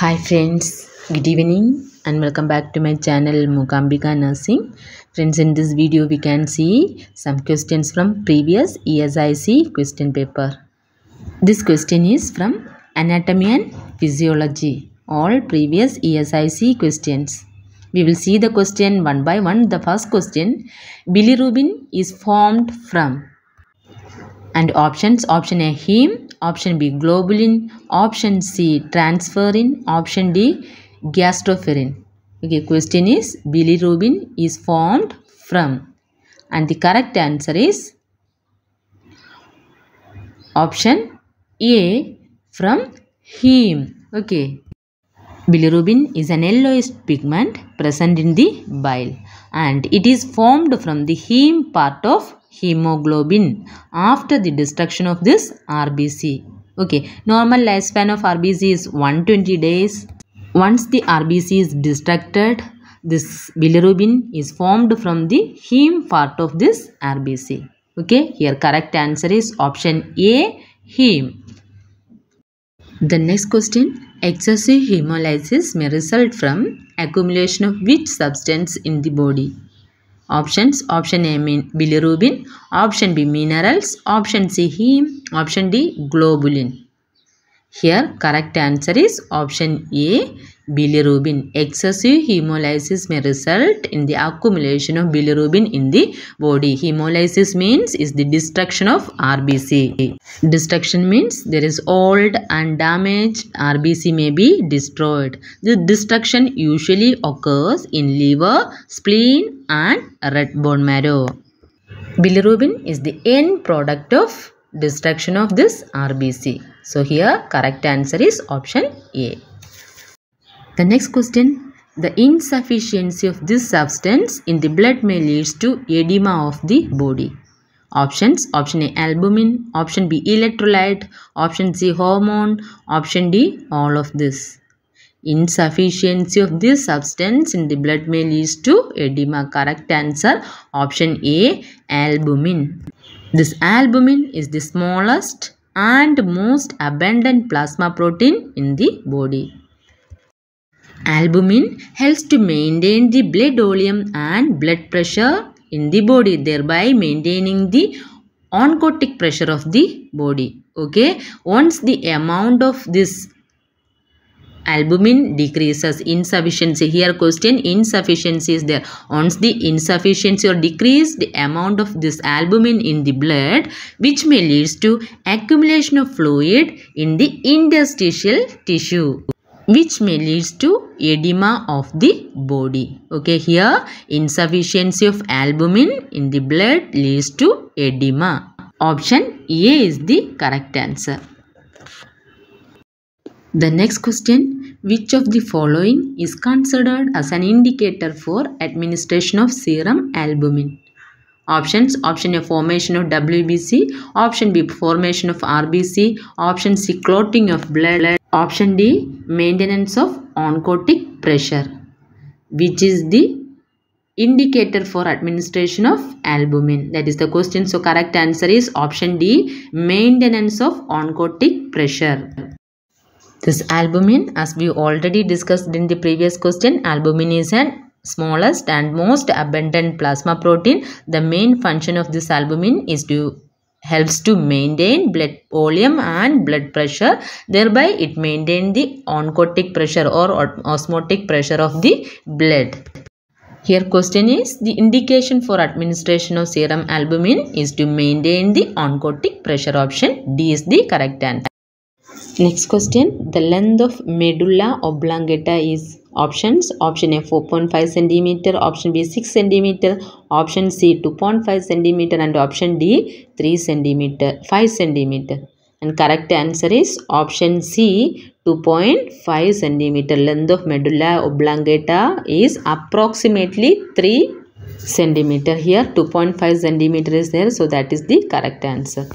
Hi friends, good evening and welcome back to my channel Mookambika Nursing. Friends, in this video we can see some questions from previous ESIC question paper. This question is from Anatomy and Physiology, all previous ESIC questions. We will see the question one by one. The first question, bilirubin is formed from and options option A heme, option B globulin, option C transferrin, option D gastroferrin. Okay, question is bilirubin is formed from and the correct answer is option A from heme. Okay. Bilirubin is an yellowish pigment present in the bile and it is formed from the heme part of hemoglobin after the destruction of this RBC. Okay, normal lifespan of RBC is 120 days. Once the RBC is destructed, this bilirubin is formed from the heme part of this RBC. Okay, here correct answer is option A, heme. The next question, excessive hemolysis may result from accumulation of which substance in the body? Options, option A mean bilirubin, option B minerals, option C heme, option D globulin. Here correct answer is option A bilirubin. Excessive hemolysis may result in the accumulation of bilirubin in the body. Hemolysis means is the destruction of RBC. Destruction means there is old and damaged RBC may be destroyed. The destruction usually occurs in liver, spleen and red bone marrow. Bilirubin is the end product of destruction of this RBC. So here correct answer is option A. The next question, the insufficiency of this substance in the blood may lead to edema of the body. Options, option A albumin, option B electrolyte, option C hormone, option D all of this. Insufficiency of this substance in the blood may lead to edema. Correct answer option A albumin. This albumin is the smallest and most abundant plasma protein in the body. Albumin helps to maintain the blood volume and blood pressure in the body, thereby maintaining the oncotic pressure of the body. Okay, once the amount of this albumin decreases insufficiency here question insufficiency is there. Once the insufficiency or decrease the amount of this albumin in the blood which may leads to accumulation of fluid in the interstitial tissue which may leads to edema of the body. Okay here insufficiency of albumin in the blood leads to edema. Option a is the correct answer. The next question, which of the following is considered as an indicator for administration of serum albumin? Options, option A formation of WBC, option B formation of RBC, option C clotting of blood, option D maintenance of oncotic pressure. Which is the indicator for administration of albumin? That is the question. So correct answer is option D maintenance of oncotic pressure. This albumin, as we already discussed in the previous question, albumin is an smallest and most abundant plasma protein. The main function of this albumin is to helps to maintain blood volume and blood pressure. Thereby, it maintain the oncotic pressure or osmotic pressure of the blood. Here question is the indication for administration of serum albumin is to maintain the oncotic pressure option. D is the correct answer. Next question. The length of medulla oblongata is options. Option A 4.5 centimeter. Option B 6 centimeter. Option C 2.5 centimeter. And option D 3 centimeter 5 centimeter. And correct answer is option C 2.5 centimeter. Length of medulla oblongata is approximately 3 centimeter. Here 2.5 centimeter is there. So that is the correct answer.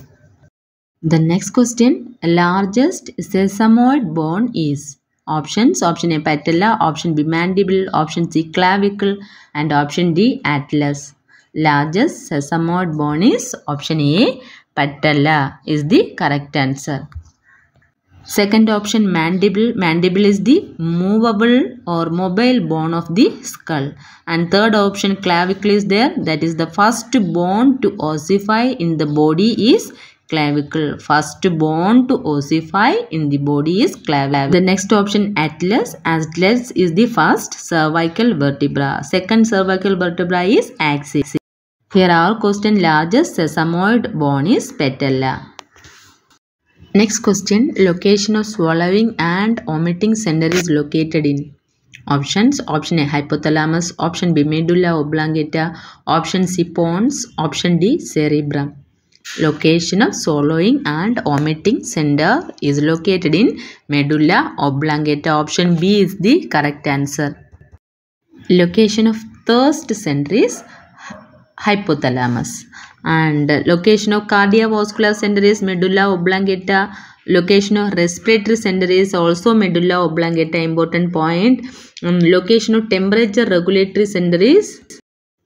The next question, largest sesamoid bone is options option A patella, option B mandible, option C clavicle and option D atlas. Largest sesamoid bone is option A patella is the correct answer. Second option mandible. Mandible is the movable or mobile bone of the skull. And third option clavicle is there. That is the first bone to ossify in the body is clavicle. First bone to ossify in the body is clavicle. The next option atlas. Atlas is the first cervical vertebra. Second cervical vertebra is axis. Here our question largest sesamoid bone is patella. Next question location of swallowing and vomiting center is located in options option A hypothalamus option B medulla oblongata option C pons option D cerebrum location of swallowing and vomiting center is located in medulla oblongata. Option B is the correct answer. Location of thirst center is hypothalamus. And location of cardiovascular center is medulla oblongata. Location of respiratory center is also medulla oblongata. Important point. Location of temperature regulatory center is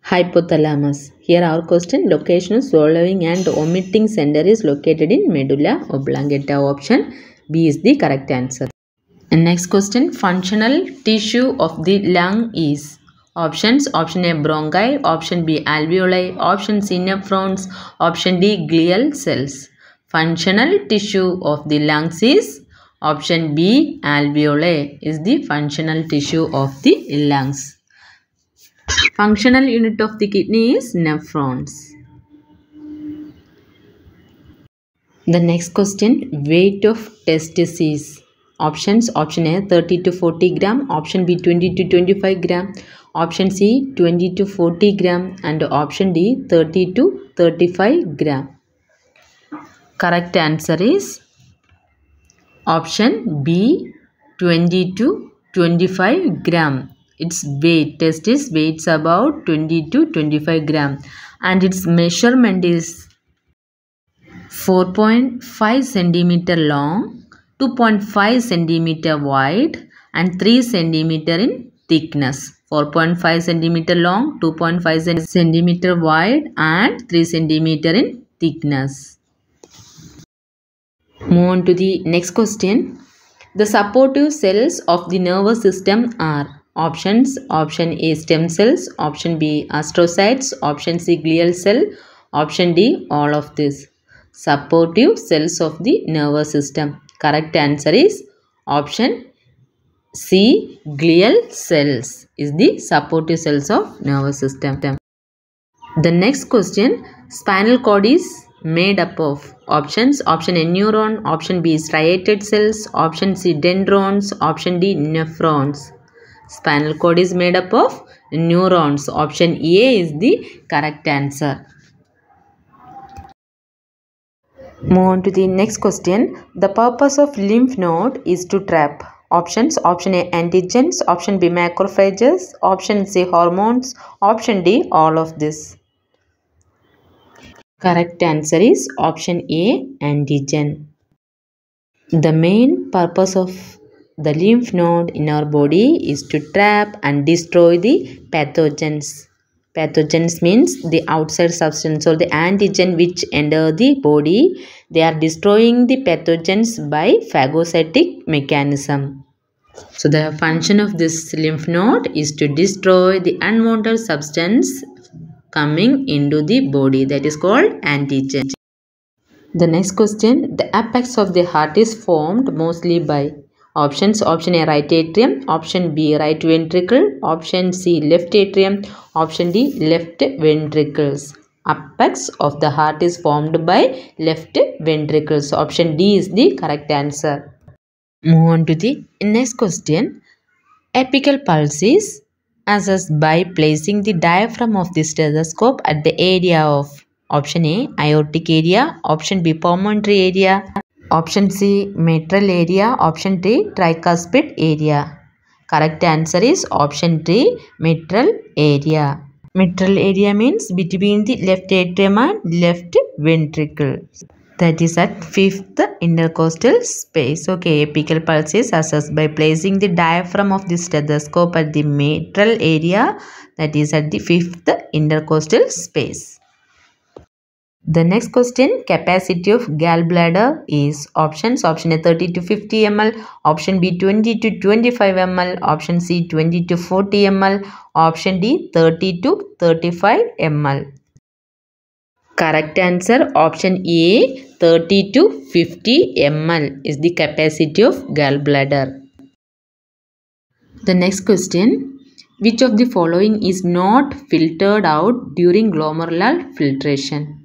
hypothalamus. Here our question location of swallowing and vomiting center is located in medulla oblongata. Option b is the correct answer. And next question functional tissue of the lung is. Options Option A bronchi, Option B alveoli, Option C nephrons, Option D glial cells. Functional tissue of the lungs is. Option B alveoli is the functional tissue of the lungs. Functional unit of the kidney is nephrons. The next question weight of testes options option a 30 to 40 gram. Option b 20 to 25 gram. Option c 20 to 40 gram. And option d 30 to 35 gram. Correct answer is option b 20 to 25 gram its weight test is weights about 20 to 25 gram. And its measurement is 4.5 centimeter long 2.5 centimeter wide and 3 centimeter in thickness. 4.5 centimeter long 2.5 centimeter wide and 3 centimeter in thickness. Move on to the next question. The supportive cells of the nervous system are options option a stem cells. Option b astrocytes. Option c glial cell. Option d all of this. Supportive cells of the nervous system. Correct answer is option c glial cells is the supportive cells of nervous system. The next question spinal cord is made up of options. Option a neuron option b striated cells option c dendrons option d nephrons spinal cord is made up of neurons option a is the correct answer Move on to the next question. The purpose of lymph node is to trap. Options Option A antigens, Option B macrophages, Option C hormones, Option D all of this. Correct answer is Option A antigen. The main purpose of the lymph node in our body is to trap and destroy the pathogens. Pathogens means the outside substance or the antigen which enter the body. They are destroying the pathogens by phagocytic mechanism. So the function of this lymph node is to destroy the unwanted substance coming into the body. That is called antigen. The next question the apex of the heart is formed mostly by Options Option A right atrium, Option B right ventricle, Option C left atrium, Option D left ventricles. Apex of the heart is formed by left ventricles. Option D is the correct answer. Move on to the next question. Apical pulse is assessed by placing the diaphragm of the stethoscope at the area of Option A aortic area, Option B pulmonary area, Option C mitral area. Option D tricuspid area. Correct answer is option D mitral area. Mitral area means between the left atrium and left ventricle. That is at fifth intercostal space. Okay, apical pulse is assessed by placing the diaphragm of the stethoscope at the mitral area that is at the fifth intercostal space. The next question capacity of gallbladder is options option A 30 to 50 ml, option B 20 to 25 ml, option C 20 to 40 ml, option D 30 to 35 ml. Correct answer option A 30 to 50 ml is the capacity of gallbladder. The next question which of the following is not filtered out during glomerular filtration?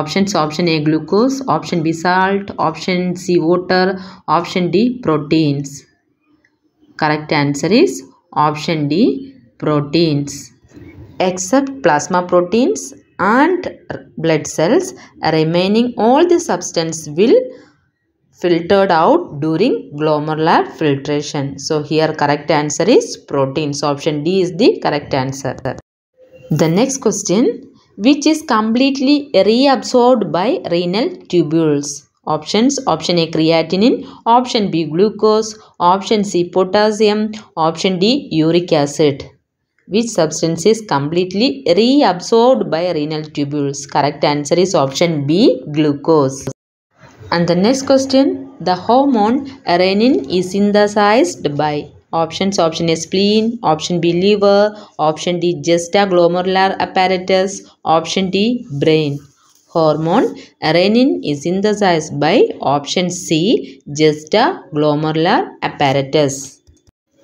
Options option A glucose, option B salt, option C water, option D proteins. Correct answer is option D proteins. Except plasma proteins and blood cells, remaining all the substance will filtered out during glomerular filtration. So here correct answer is proteins. Option D is the correct answer. The next question which is completely reabsorbed by renal tubules. Options Option A creatinine, Option B glucose, Option C potassium, Option D uric acid. Which substance is completely reabsorbed by renal tubules? Correct answer is option B glucose. And the next question the hormone renin is synthesized by Options option A spleen, option B liver, option D juxtaglomerular apparatus, option D brain. Hormone renin is synthesized by option C juxtaglomerular apparatus.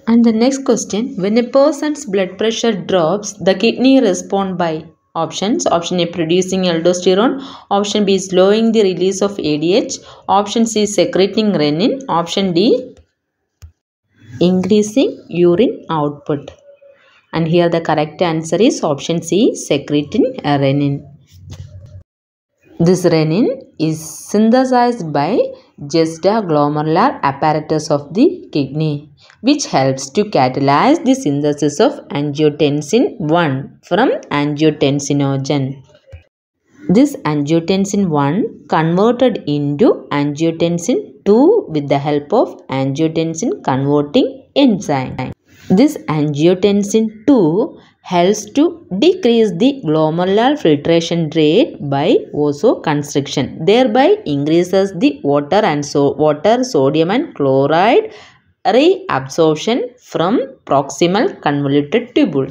And the next question when a person's blood pressure drops the kidney respond by options option a producing aldosterone option b slowing the release of adh option c secreting renin option d increasing urine output. And here the correct answer is option C, secretin renin. This renin is synthesized by juxtaglomerular apparatus of the kidney which helps to catalyze the synthesis of angiotensin 1 from angiotensinogen. This angiotensin 1 converted into angiotensin 2 with the help of angiotensin converting enzyme. This angiotensin 2 helps to decrease the glomerular filtration rate by vasoconstriction thereby increases the water and so water sodium and chloride reabsorption from proximal convoluted tubule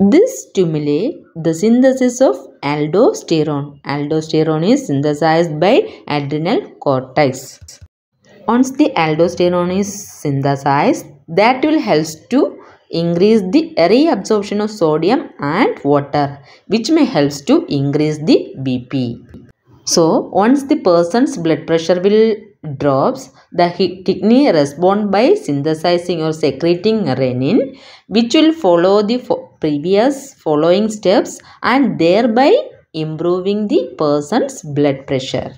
this stimulates the synthesis of aldosterone. Aldosterone is synthesized by adrenal cortex. Once the aldosterone is synthesized, that will help to increase the reabsorption of sodium and water, which may help to increase the BP. So, once the person's blood pressure will drops, the kidney respond by synthesizing or secreting renin, which will follow the previous following steps and thereby improving the person's blood pressure.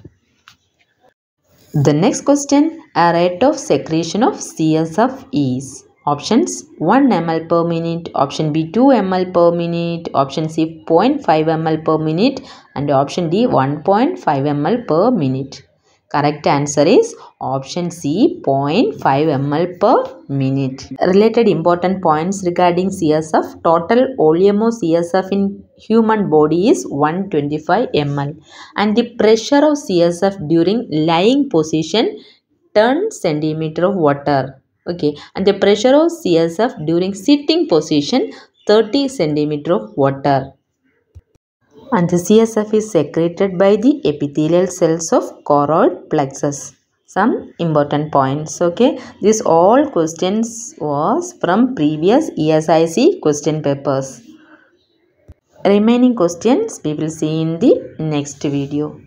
The next question, a rate of secretion of CSF is options 1 ml per minute, option B 2 ml per minute, option C 0.5 ml per minute and option D 1.5 ml per minute. Correct answer is option C 0.5 ml per minute. Related important points regarding CSF. Total of CSF in human body is 125 ml and the pressure of CSF during lying position 10 centimeter of water. Okay and the pressure of CSF during sitting position 30 centimeter of water and the CSF is secreted by the epithelial cells of choroid plexus. Some important points, okay. This all questions was from previous ESIC question papers. Remaining questions we will see in the next video.